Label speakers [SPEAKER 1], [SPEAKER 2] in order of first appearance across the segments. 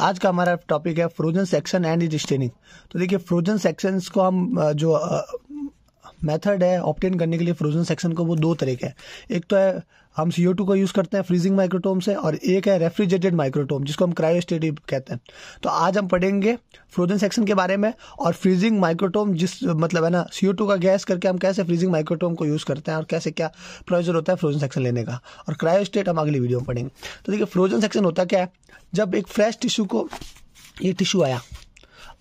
[SPEAKER 1] आज का हमारा टॉपिक है फ्रोजन सेक्शन एंड स्टेनिंग तो देखिए फ्रोजन सेक्शंस को हम जो मेथड है ऑप्टेन करने के लिए फ्रोजन सेक्शन को वो दो तरीके हैं। एक तो है हम सी को यूज़ करते हैं फ्रीजिंग माइक्रोटोम से और एक है रेफ्रिजरेटेड माइक्रोटोम जिसको हम क्रायोस्टेटिव कहते हैं। तो आज हम पढ़ेंगे फ्रोजन सेक्शन के बारे में और फ्रीजिंग माइक्रोटोम जिस मतलब है ना सी का गैस करके हम कैसे फ्रीजिंग माइक्रोटोम को यूज़ करते हैं और कैसे क्या प्रोजेर होता है फ्रोजन सेक्शन लेने का। और क्रायोस्टेट हम अगली वीडियो में पढ़ेंगे। तो देखिए फ्रोजन सेक्शन होता क्या है? जब एक फ्रेश टिश्यू को ये टिश्यू आया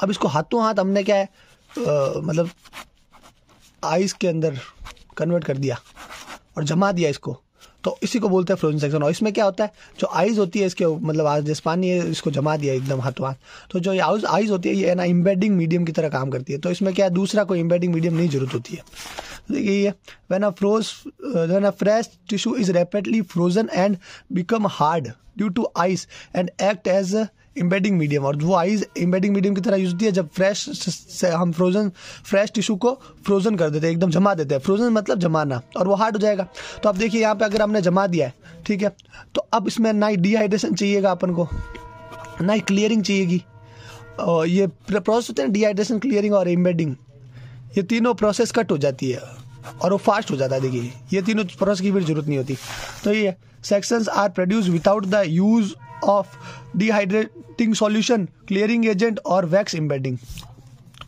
[SPEAKER 1] अब इसको हाथों हाथ हमने क्या है आ, मतलब आइस के अंदर कन्वर्ट कर दिया और जमा दिया इसको। तो इसी को बोलते हैं फ्रोजन सेक्शन और इसमें क्या होता है? जो आइज़ होती है इसके मतलब आज जिस पानी है इसको जमा दिया एकदम हाथों हाथ तो जो आउज आइज़ होती है, ये ना इम्बेडिंग मीडियम की तरह काम करती है। तो इसमें क्या है दूसरा कोई इम्बेडिंग मीडियम नहीं ज़रूरत होती है। तो देखिए ये when a froze when a fresh tissue is rapidly frozen and become hard due to ice and act as embedding medium और वो आइज़ इम्बेडिंग मीडियम की तरह यूज़ होती है जब फ्रेश से हम फ्रोजन फ्रेश टिश्यू को फ्रोजन कर देते हैं, एकदम जमा देते हैं। फ्रोजन मतलब जमाना और वो हार्ड हो जाएगा। तो अब देखिए, यहाँ पे अगर हमने जमा दिया है, ठीक है तो अब इसमें ना ही डिहाइड्रेशन चाहिएगा अपन को, ना ही क्लियरिंग चाहिएगी। और ये प्रोसेस होते हैं डिहाइड्रेशन क्लियरिंग और इम्बेडिंग ये तीनों प्रोसेस कट हो जाती है और वो फास्ट हो जाता है, देखिए। ये तीनों प्रोसेस की भी ज़रूरत नहीं होती। तो ये sections are produce without the use of dehydrating solution clearing agent और वैक्स एम्बेडिंग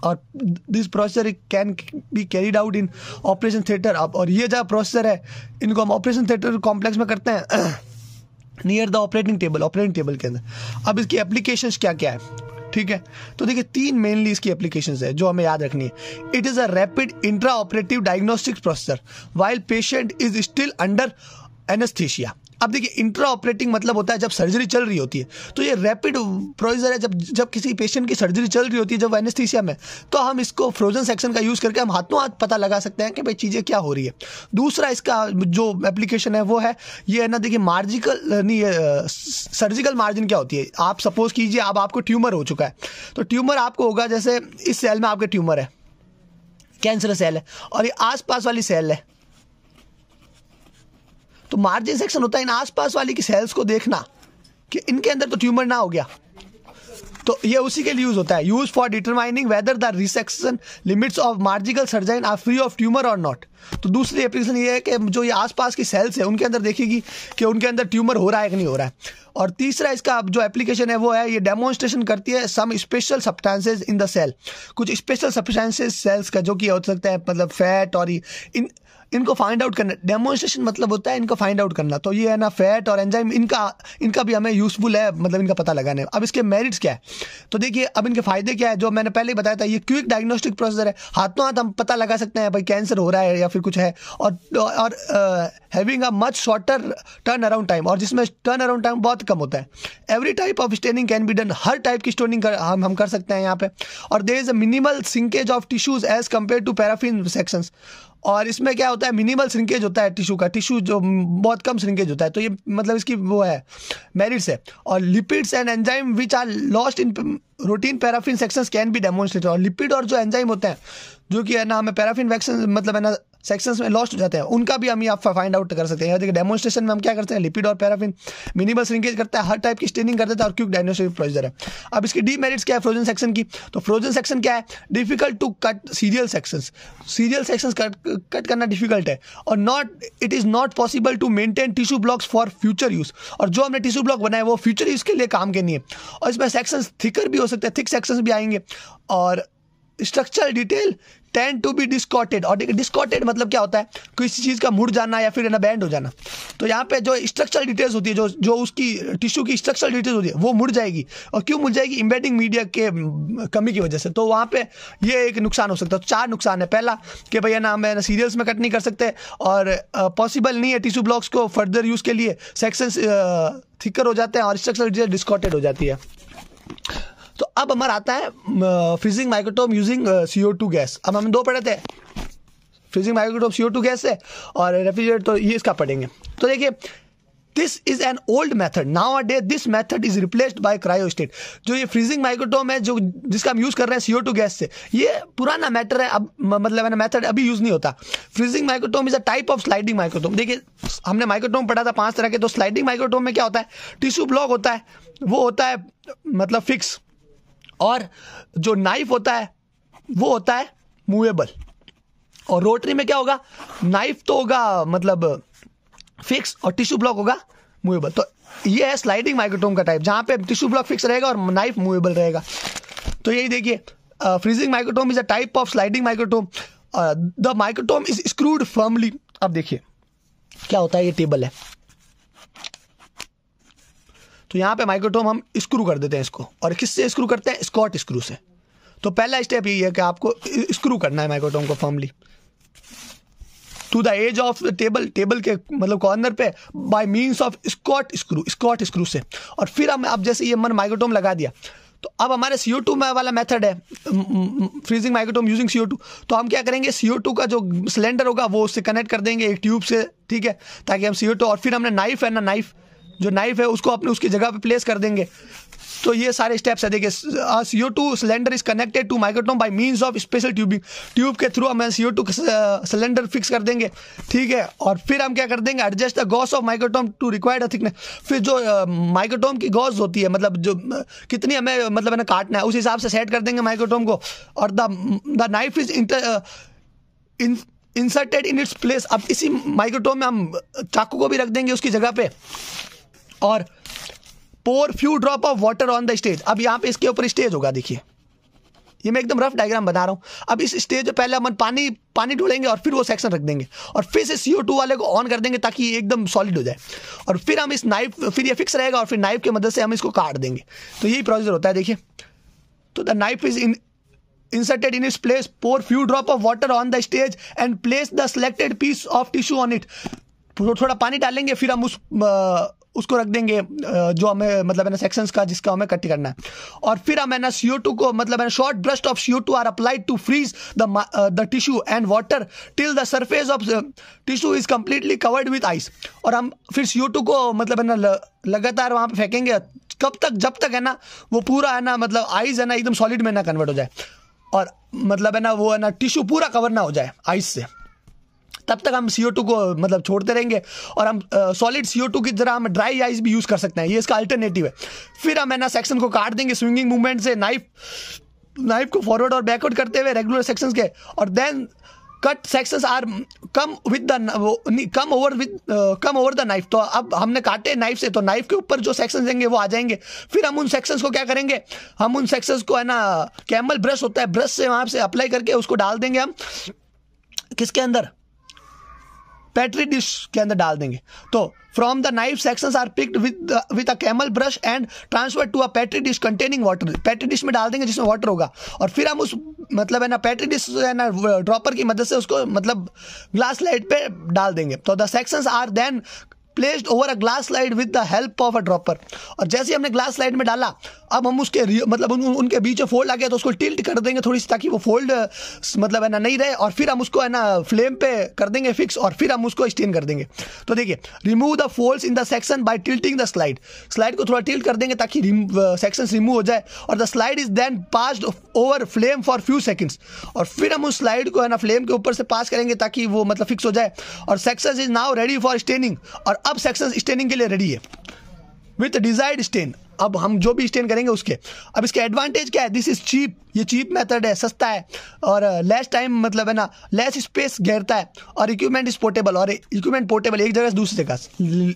[SPEAKER 1] और this processor can be carried out in operation theatre अब और ये जो प्रोसेसर है, इनको हम ऑपरेशन थिएटर कॉम्प्लेक्स में करते हैं। Near the operating table operating table के अंदर। अब इसकी एप्लीकेशंस क्या क्या है? ठीक है? तो देखिए, तीन मेनली इसकी एप्लीकेशन है, जो हमें याद रखनी है। It is a rapid intra operative diagnostic processor while patient is still under anaesthesia अब देखिए इंट्रा ऑपरेटिंग मतलब होता है जब सर्जरी चल रही होती है। तो ये रैपिड प्रोसीजर है, जब जब किसी पेशेंट की सर्जरी चल रही होती है, जब एनेस्थीसिया में तो हम इसको फ्रोजन सेक्शन का यूज़ करके हम हाथों हाथ पता लगा सकते हैं कि भाई चीज़ें क्या हो रही है। दूसरा इसका जो एप्लीकेशन है, वो है, ये है ना, देखिए मार्जिकल नहीं सर्जिकल मार्जिन क्या होती है? आप सपोज़ कीजिए, अब आपको ट्यूमर हो चुका है। तो ट्यूमर आपको होगा, जैसे इस सेल में आपके ट्यूमर है। कैंसर सेल है। और ये आसपास वाली सेल है। मार्जिन सेक्शन होता है, इन आसपास वाली की सेल्स को देखना कि इनके अंदर तो ट्यूमर ना हो गया। तो ये उसी के लिए यूज़ होता है। Use for determining whether the resection limits of surgical margin are free of tumour और नॉट तो दूसरी एप्लीकेशन ये है कि जो ये आसपास की सेल्स है, उनके अंदर देखेगी कि उनके अंदर ट्यूमर हो रहा है कि नहीं हो रहा है। और तीसरा इसका जो एप्लीकेशन है, वो है, ये डेमोन्स्ट्रेशन करती है some special substances in the cell कुछ स्पेशल सब्सटेंसेज सेल्स का जो कि हो सकता है मतलब फैट और इन इनको फाइंड आउट करना डेमोन्स्ट्रेशन मतलब होता है इनको फाइंड आउट करना। तो ये है ना फैट और एंजाइम इनका इनका भी हमें यूजफुल है मतलब इनका पता लगाने। अब इसके मेरिट्स क्या है? तो देखिए, अब इनके फ़ायदे क्या है? जो मैंने पहले ही बताया था, ये क्विक डायग्नोस्टिक प्रोसेसर है। हाथों हाथ हम पता लगा सकते हैं भाई कैंसर हो रहा है या फिर कुछ है। और और having a much shorter turn around time और जिसमें टर्न अराउंड टाइम बहुत कम होता है। Every type of staining can be done her type की स्टोनिंग हम हम कर सकते हैं यहाँ पे। और there is a minimal shrinkage of tissues as compared to paraffin sections और इसमें क्या होता है मिनिमल श्रिंकेज होता है टिश्यू का। टिश्यू जो बहुत कम श्रिंकेज होता है तो ये मतलब इसकी वो है मेरिट्स है। और lipids and enzyme which are lost in routine paraffin sections can be demonstrated और लिपिड और जो एंजाइम होते हैं, जो कि है ना, हमें पैराफिन वैक्सीन मतलब है ना सेक्शंस में लॉस्ट हो जाते हैं। उनका भी हम यहाँ फाइंड आउट कर सकते हैं। देखिए डेमोन्स्ट्रेशन में हम क्या करते हैं? लिपिड और पैराफिन मिनिमल श्रिंकेज करता है। हर टाइप की स्टेनिंग कर देता है और क्यूक डायग्नोस्टिक प्रोसीजर है। अब इसकी डी मेरिट्स क्या है फ्रोजन सेक्शन की? तो फ्रोजन सेक्शन क्या है? Difficult to cut serial section serial section cut cut करना डिफ़िकल्ट है। और not it is not possible to maintain tissue blocks for future use और जो हमने टिश्यू ब्लॉक बनाए वो फ्यूचर यूज़ के लिए काम के नहीं है। और इसमें सेक्शन थिकर भी हो सकते हैं। थिक सेक्शन भी आएँगे। और structural detail tend to be distorted और डिस्कॉटेड मतलब क्या होता है? किसी चीज़ का मुड़ जाना या फिर ना बैंड हो जाना। तो यहाँ पे जो स्ट्रक्चरल डिटेल्स होती है, जो जो उसकी टिश्यू की स्ट्रक्चरल डिटेल्स होती है, वो मुड़ जाएगी। और क्यों मुड़ जाएगी? इम्बेडिंग मीडिया के कमी की वजह से। तो वहाँ पे ये एक नुकसान हो सकता है। तो चार नुकसान है। पहला, कि भैया ना हमें सीरियल्स में कट नहीं कर सकते। और पॉसिबल नहीं है टिश्यू ब्लॉक्स को फर्दर यूज़ के लिए। सेक्शन थिकर हो जाते हैं और स्ट्रक्चरल डिटेल डिस्कॉटेड हो जाती है। तो अब हमारा आता है freezing microtome using C two gas अब हम दो पढ़े थे freezing microtome C two gas है और रेफ्रिजरेटर तो ये इसका पढ़ेंगे। तो देखिए this is an old method now a day this method is replaced by cryostat जो ये फ्रीजिंग माइक्रोटोम है, जो, जिसका हम यूज़ कर रहे हैं सीओ टू गैस से, ये पुराना मैटर है। अब मतलब है मेथड अभी यूज़ नहीं होता। Freezing microtome is a type of sliding microtome देखिए, हमने माइक्रोटोम पढ़ा था पाँच तरह के तो स्लाइडिंग माइक्रोटोम में क्या होता है? टिश्यू ब्लॉक होता है। वो होता है मतलब फिक्स और जो नाइफ होता है, वो होता है मूवेबल और रोटरी में क्या होगा? नाइफ तो होगा मतलब फिक्स और टिश्यू ब्लॉक होगा मूवेबल तो ये है स्लाइडिंग माइक्रोटोम का टाइप जहाँ पे टिश्यू ब्लॉक फिक्स रहेगा और नाइफ मूवेबल रहेगा. तो यही देखिए freezing microtome is a type of sliding microtome the microtome is screwed firmly अब देखिए, क्या होता है? ये टेबल है. तो यहाँ पे माइक्रोटोम हम स्क्रू कर देते हैं इसको। और किससे स्क्रू करते हैं? स्कॉट स्क्रू से। तो पहला स्टेप यही है कि आपको स्क्रू करना है माइक्रोटोम को firmly to the edge of the table table के मतलब कॉर्नर पे by means of scott screw scott screw से। और फिर हम अब जैसे ये मन माइक्रोटोम लगा दिया तो अब हमारे सी ओ टू वाला मेथड है freezing microtome using C O two तो हम क्या करेंगे? सी ओ टू का जो सिलेंडर होगा, वो उससे कनेक्ट कर देंगे एक ट्यूब से, ठीक है? ताकि हम सी ओ टू और फिर हमने नाइफ है ना नाइफ जो नाइफ है उसको अपने उसकी जगह पे प्लेस कर देंगे। तो ये सारे स्टेप्स है। देखिए C O two cylinder is connected to microtome by means of special tubing tube के थ्रू हम C O two cylinder fix कर देंगे। ठीक है? और फिर हम क्या कर देंगे? Adjust the gauge of microtome to required thickness फिर जो माइक्रोटोम uh, की गॉस होती है मतलब जो कितनी हमें मतलब है काटना है उस हिसाब से सेट कर देंगे माइक्रोटोम को। और the knife is in inserted in its place अब इसी माइक्रोटोम में हम चाकू को भी रख देंगे उसकी जगह पे। और pour few drop of water on the stage अब यहाँ पे इसके ऊपर स्टेज होगा, देखिए। ये मैं एकदम रफ डायग्राम बना रहा हूँ। अब इस स्टेज पे पहले हम पानी पानी ढोलेंगे और फिर वो सेक्शन रख देंगे। और फिर से टू वाले को ऑन कर देंगे ताकि ये एकदम सॉलिड हो जाए। और फिर हम इस नाइफ फिर ये फिक्स रहेगा और फिर नाइफ की मदद से हम इसको काट देंगे। तो यही प्रोसीजर होता है, देखिए। तो the knife is in inserted in its place, pour few drop of water on the stage and place the selected piece of tissue on it. थोड़ा पानी डालेंगे, फिर हम उस उसको रख देंगे जो हमें मतलब है ना सेक्शंस का, जिसका हमें कट करना है। और फिर हम है ना टू को मतलब है short burst of two are applied to freeze the the tissue and water till the surface of tissue is completely covered with ice और हम फिर टू को मतलब है ना लगातार वहाँ पे फेंकेंगे। कब तक, जब तक है ना, वो पूरा है ना मतलब आइस है ना, एकदम सॉलिड में ना कन्वर्ट हो जाए। और मतलब है ना, वो है ना टिश्यू पूरा कवर ना हो जाए आइस से। तब तक हम सीओ को मतलब छोड़ते रहेंगे और हम सॉलिड सीओ की तरह हम ड्राई आइस भी यूज़ कर सकते हैं। ये इसका अल्टरनेटिव है। फिर हम है ना सेक्शन को काट देंगे स्विंगिंग मूवमेंट से नाइफ नाइफ को फॉरवर्ड और बैकवर्ड करते हुए रेगुलर सेक्शंस के। और then cut sections are come with the come over with come over the knife तो अब हमने काटे नाइफ से तो नाइफ के ऊपर जो सेक्शंस देंगे वो आ जाएँगे। फिर हम उन सेक्शंस को क्या करेंगे? हम उन सेक्शंस को है ना कैमल ब्रश होता है ब्रश से वहाँ से अप्लाई करके उसको डाल देंगे हम। किसके अंदर? पेट्री डिश के अंदर डाल देंगे। तो from the knife sections are picked with with a camel brush and transfer to a petri dish containing water petri dish में डाल देंगे जिसमें वाटर होगा। और फिर हम उस मतलब है ना पेट्री डिश है ना ड्रॉपर की मदद से उसको मतलब ग्लास लाइट पे डाल देंगे। तो the sections are then placed over a glass slide with the help of a dropper और जैसे ही हमने ग्लास स्लाइड में डाला अब हम उसके मतलब उन, उनके बीच में फोल्ड आ गया तो उसको टिल्ट कर देंगे थोड़ी सी ताकि वो फोल्ड मतलब है ना नहीं रहे और फिर हम उसको है ना फ्लेम पे कर देंगे फिक्स और फिर हम उसको स्टेन कर देंगे। तो देखिए remove the folds in the section by tilting the slide slide को थोड़ा टिल्ट कर देंगे ताकि सेक्शन रिमूव हो जाए और the slide is then passed over flame for few seconds और फिर हम उस स्लाइड को है ना फ्लेम के ऊपर से पास करेंगे ताकि वो मतलब फिक्स हो जाए। और section is now ready for staining और अब सेक्शन स्टेनिंग के लिए रेडी है। विथ डिजायर्ड स्टेन अब हम जो भी स्टेन करेंगे उसके। अब इसके एडवांटेज क्या है? दिस इज़ चीप ये चीप मेथड है सस्ता है। और लेस uh, टाइम मतलब है ना लेस स्पेस घेरता है। और इक्विपमेंट इज़ पोर्टेबल और इक्विपमेंट पोर्टेबल एक जगह से दूसरी जगह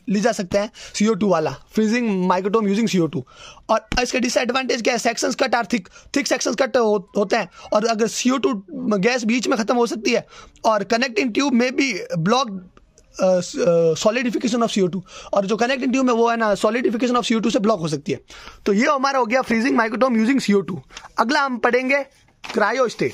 [SPEAKER 1] ले जा सकते हैं टू वाला। फ्रीजिंग माइक्रोटोम यूजिंग टू और इसके डिसएडवांटेज क्या है? Sections cut are thick thick sections cut होते हैं। और अगर टू गैस बीच में खत्म हो सकती है। और कनेक्टिंग ट्यूब में भी block solidification of C O two. और जो कनेक्टिंग ट्यूब है वो है ना, solidification of C O two से ब्लॉक हो सकती है। तो ये हमारा हो गया freezing microtome using C O two अगला हम पढ़ेंगे क्रायो स्टेट